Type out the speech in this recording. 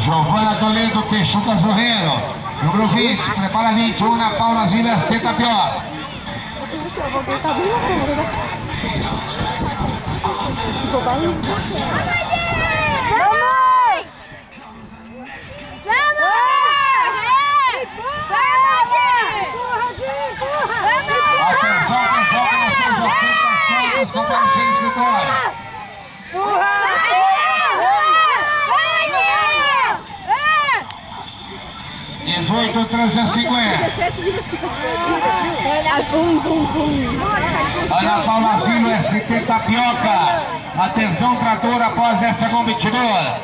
Giovanna Toledo Queixuca Zorreiro. Número 20, prepara 21 na Paula Zilas Petapioca. Atenção, pessoal, que nós temos a frente das plantas com parceiros de vitória. 18, 350. Ana Paula Zino, ST Tapioca. Atenção, trator, após essa competidora.